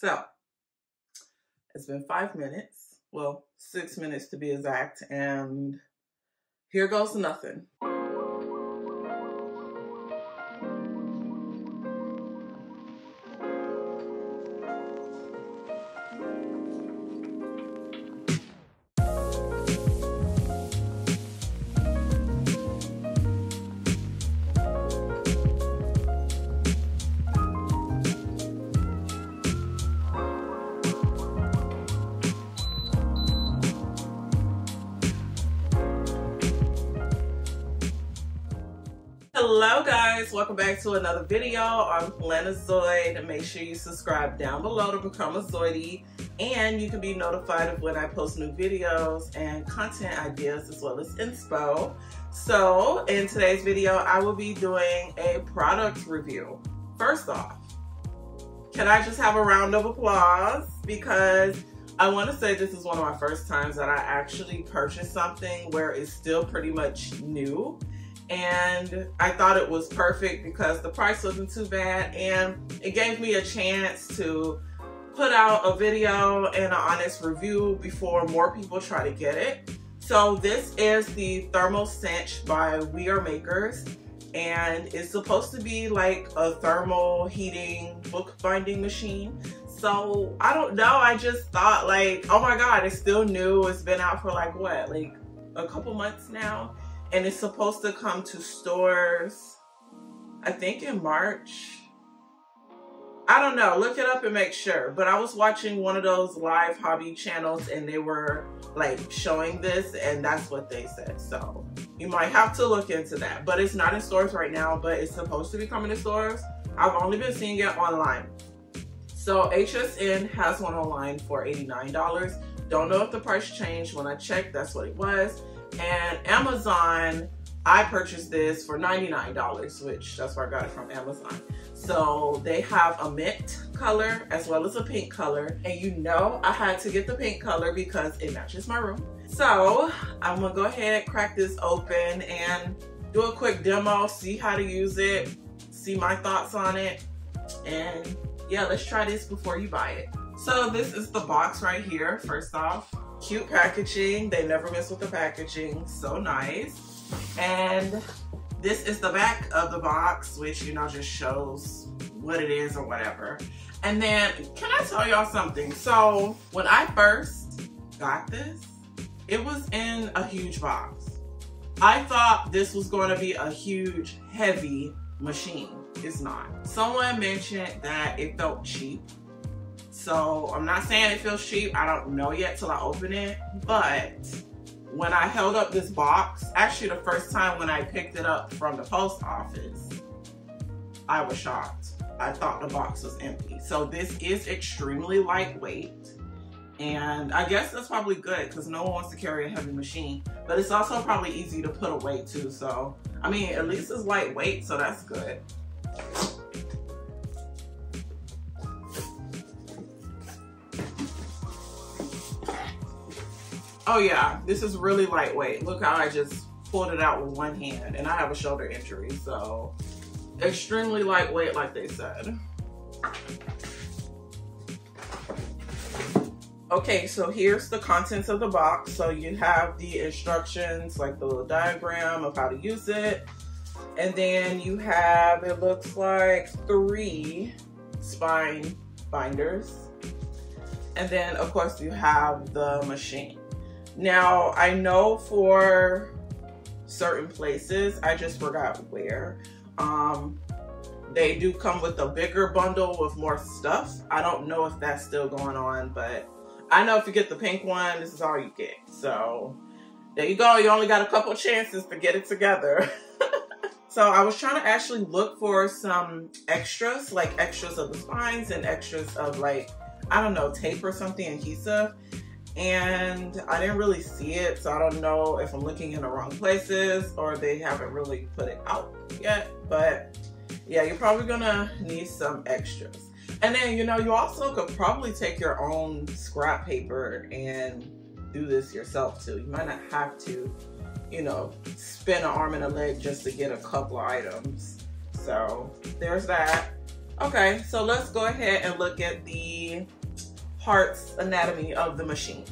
So, it's been five minutes. Well, six minutes to be exact. And here goes nothing. Hello guys, welcome back to another video. I'm Zoid. Make sure you subscribe down below to become a Zoidie and you can be notified of when I post new videos and content ideas as well as inspo. So in today's video, I will be doing a product review. First off, can I just have a round of applause? Because I want to say this is one of my first times that I actually purchased something where it's still pretty much new and I thought it was perfect because the price wasn't too bad and it gave me a chance to put out a video and an honest review before more people try to get it. So this is the Thermal Cinch by We R Makers and it's supposed to be like a thermal heating book binding machine. So I don't know, I just thought like, oh my God, it's still new. It's been out for like what, like a couple months now and it's supposed to come to stores, I think in March. I don't know, look it up and make sure. But I was watching one of those live hobby channels and they were like showing this and that's what they said. So you might have to look into that. But it's not in stores right now, but it's supposed to be coming to stores. I've only been seeing it online. So HSN has one online for $89. Don't know if the price changed. When I checked, that's what it was. And Amazon, I purchased this for $99, which that's where I got it from Amazon. So they have a mint color as well as a pink color. And you know I had to get the pink color because it matches my room. So I'm gonna go ahead, crack this open and do a quick demo, see how to use it, see my thoughts on it. And yeah, let's try this before you buy it. So this is the box right here, first off cute packaging. They never miss with the packaging. So nice. And this is the back of the box, which, you know, just shows what it is or whatever. And then, can I tell y'all something? So, when I first got this, it was in a huge box. I thought this was going to be a huge, heavy machine. It's not. Someone mentioned that it felt cheap so I'm not saying it feels cheap. I don't know yet till I open it. But when I held up this box, actually the first time when I picked it up from the post office, I was shocked. I thought the box was empty. So this is extremely lightweight. And I guess that's probably good because no one wants to carry a heavy machine. But it's also probably easy to put away too. So, I mean, at least it's lightweight, so that's good. Oh yeah, this is really lightweight. Look how I just pulled it out with one hand and I have a shoulder injury, so extremely lightweight like they said. Okay, so here's the contents of the box. So you have the instructions, like the little diagram of how to use it. And then you have, it looks like three spine binders. And then of course you have the machine. Now, I know for certain places, I just forgot where, um, they do come with a bigger bundle with more stuff. I don't know if that's still going on, but I know if you get the pink one, this is all you get. So there you go. You only got a couple chances to get it together. so I was trying to actually look for some extras, like extras of the spines and extras of like, I don't know, tape or something, adhesive and I didn't really see it, so I don't know if I'm looking in the wrong places or they haven't really put it out yet, but yeah, you're probably gonna need some extras. And then, you know, you also could probably take your own scrap paper and do this yourself too. You might not have to, you know, spin an arm and a leg just to get a couple of items. So there's that. Okay, so let's go ahead and look at the parts anatomy of the machine.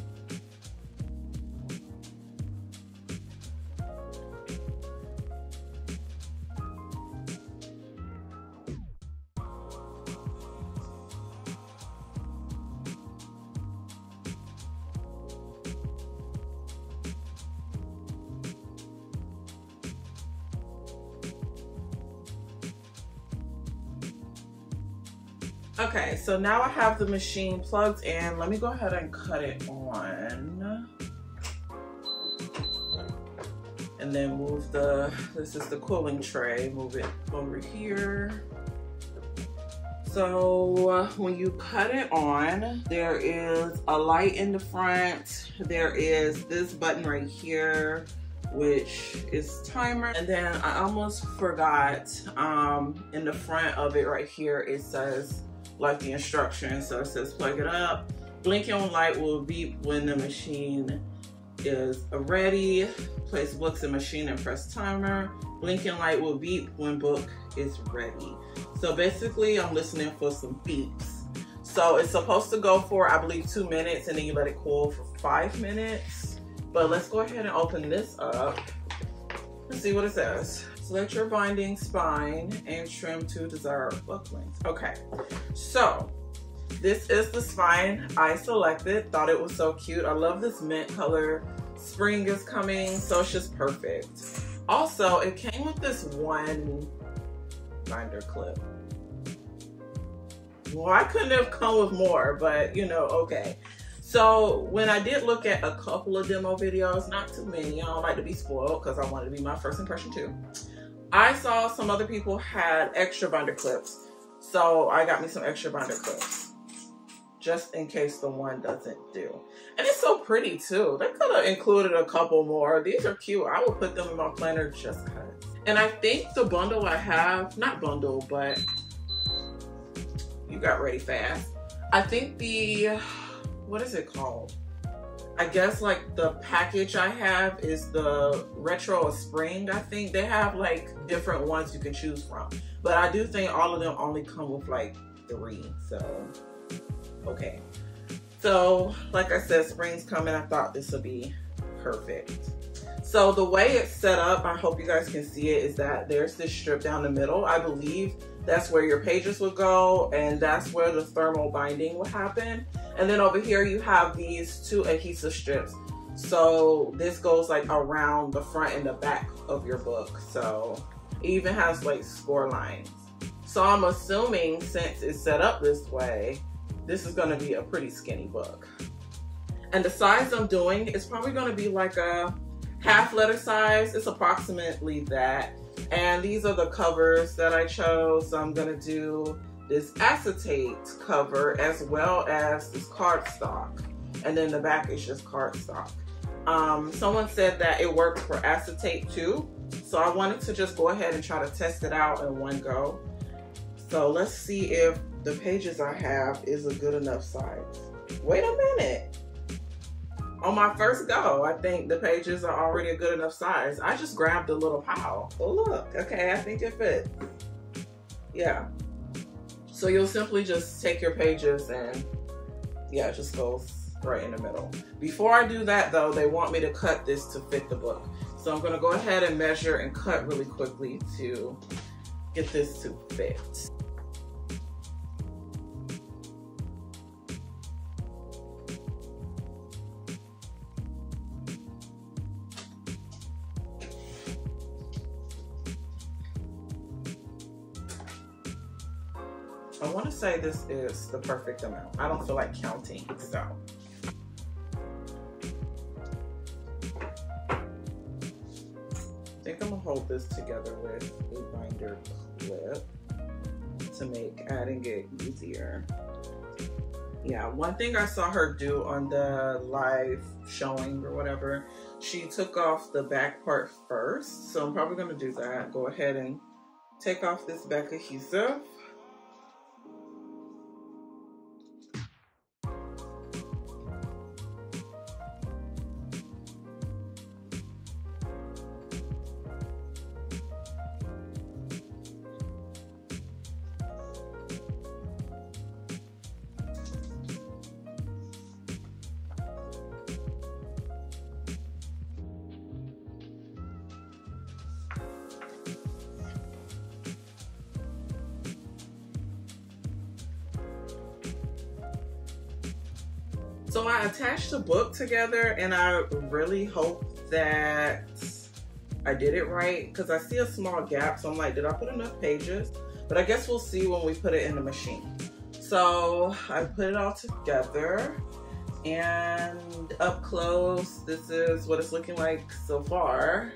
Okay, so now I have the machine plugged in. Let me go ahead and cut it on. And then move the, this is the cooling tray, move it over here. So when you cut it on, there is a light in the front. There is this button right here, which is timer. And then I almost forgot, um, in the front of it right here, it says like the instructions. So it says plug it up. Blinking light will beep when the machine is ready. Place books in machine and press timer. Blinking light will beep when book is ready. So basically I'm listening for some beeps. So it's supposed to go for, I believe, two minutes and then you let it cool for five minutes. But let's go ahead and open this up and see what it says. Select your binding spine and trim to desired book length. Okay, so this is the spine I selected. Thought it was so cute. I love this mint color. Spring is coming, so it's just perfect. Also, it came with this one binder clip. Well, I couldn't have come with more, but you know, okay. So when I did look at a couple of demo videos, not too many, I don't like to be spoiled because I wanted to be my first impression too. I saw some other people had extra binder clips. So I got me some extra binder clips just in case the one doesn't do. And it's so pretty too. They could have included a couple more. These are cute. I will put them in my planner just cause. And I think the bundle I have, not bundle, but you got ready fast. I think the, what is it called? I guess like the package I have is the retro spring. I think they have like different ones you can choose from, but I do think all of them only come with like three. So, okay. So like I said, spring's coming. I thought this would be perfect. So the way it's set up, I hope you guys can see it, is that there's this strip down the middle. I believe that's where your pages would go and that's where the thermal binding will happen. And then over here you have these two adhesive strips. So this goes like around the front and the back of your book. So it even has like score lines. So I'm assuming since it's set up this way, this is gonna be a pretty skinny book. And the size I'm doing is probably gonna be like a half letter size. It's approximately that. And these are the covers that I chose. So I'm gonna do this acetate cover as well as this cardstock. And then the back is just cardstock. Um, someone said that it works for acetate too. So I wanted to just go ahead and try to test it out in one go. So let's see if the pages I have is a good enough size. Wait a minute. On my first go, I think the pages are already a good enough size. I just grabbed a little pile. Oh look, okay, I think it fit. Yeah, so you'll simply just take your pages and yeah, it just goes right in the middle. Before I do that though, they want me to cut this to fit the book. So I'm gonna go ahead and measure and cut really quickly to get this to fit. I want to say this is the perfect amount. I don't feel like counting, so. I think I'm gonna hold this together with a binder clip to make adding it easier. Yeah, one thing I saw her do on the live showing or whatever, she took off the back part first. So I'm probably gonna do that. Go ahead and take off this back adhesive. So I attached the book together and I really hope that I did it right because I see a small gap. So I'm like, did I put enough pages? But I guess we'll see when we put it in the machine. So I put it all together and up close, this is what it's looking like so far.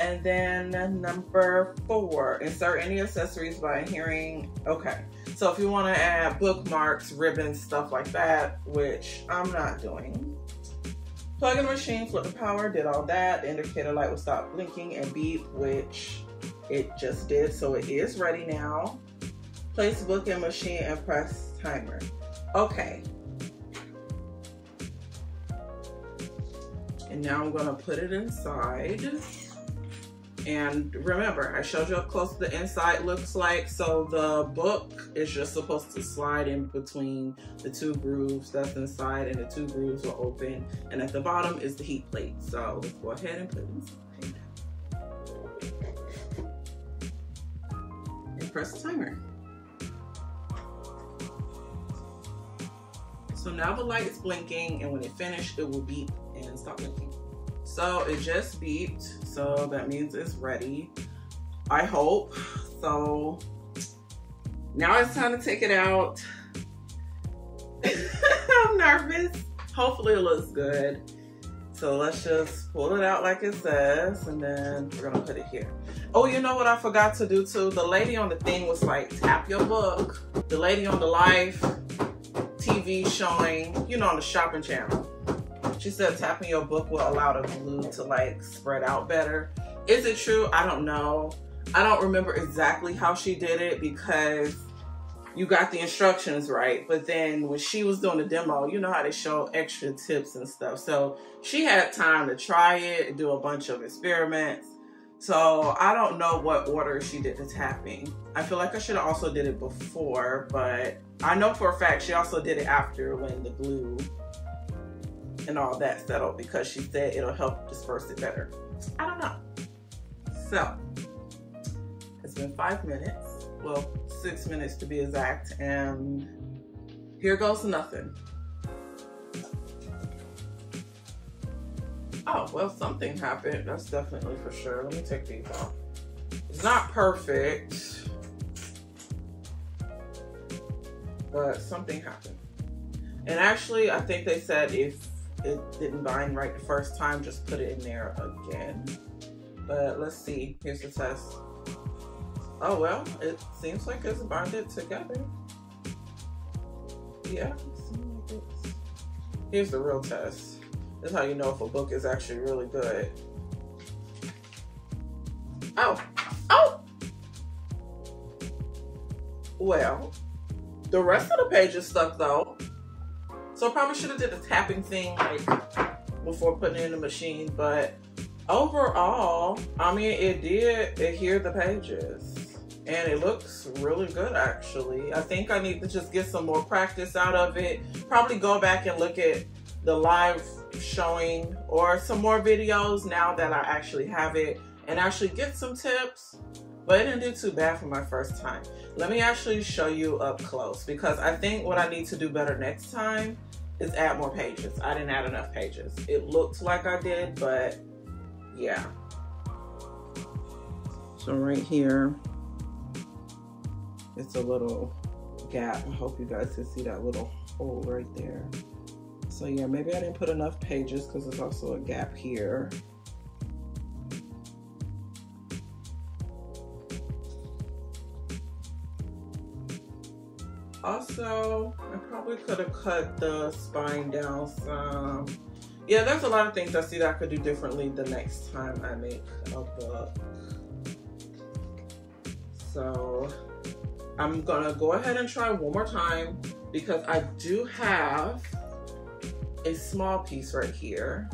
And then number four, insert any accessories by adhering. Okay, so if you want to add bookmarks, ribbons, stuff like that, which I'm not doing. Plug in the machine, flip the power, did all that. The indicator light will stop blinking and beep, which it just did, so it is ready now. Place book in machine and press timer. Okay. And now I'm gonna put it inside. And remember, I showed you how close the inside looks like. So the book is just supposed to slide in between the two grooves that's inside and the two grooves will open. And at the bottom is the heat plate. So let's go ahead and put inside. And press the timer. So now the light is blinking and when it finished, it will beep and stop blinking. So it just beeped, so that means it's ready. I hope. So now it's time to take it out. I'm nervous. Hopefully it looks good. So let's just pull it out like it says, and then we're gonna put it here. Oh, you know what I forgot to do too? The lady on the thing was like, tap your book. The lady on the live TV showing, you know, on the shopping channel she said tapping your book will allow the glue to like spread out better. Is it true? I don't know. I don't remember exactly how she did it because you got the instructions right. But then when she was doing the demo, you know how they show extra tips and stuff. So she had time to try it do a bunch of experiments. So I don't know what order she did the tapping. I feel like I should have also did it before, but I know for a fact she also did it after when the glue and all that settled because she said it'll help disperse it better. I don't know. So, it's been five minutes. Well, six minutes to be exact. And here goes nothing. Oh, well, something happened. That's definitely for sure. Let me take these off. It's not perfect, but something happened. And actually, I think they said if it didn't bind right the first time, just put it in there again. But let's see, here's the test. Oh well, it seems like it's bonded together. Yeah, here's the real test. This is how you know if a book is actually really good. Oh, oh! Well, the rest of the page is stuck though. So I probably should have did the tapping thing like before putting it in the machine. But overall, I mean, it did adhere the pages. And it looks really good, actually. I think I need to just get some more practice out of it. Probably go back and look at the live showing or some more videos now that I actually have it and actually get some tips but it didn't do too bad for my first time. Let me actually show you up close because I think what I need to do better next time is add more pages. I didn't add enough pages. It looked like I did, but yeah. So right here, it's a little gap. I hope you guys can see that little hole right there. So yeah, maybe I didn't put enough pages because there's also a gap here. Also, Probably could have cut the spine down some. Yeah, there's a lot of things I see that I could do differently the next time I make a book. So I'm gonna go ahead and try one more time because I do have a small piece right here.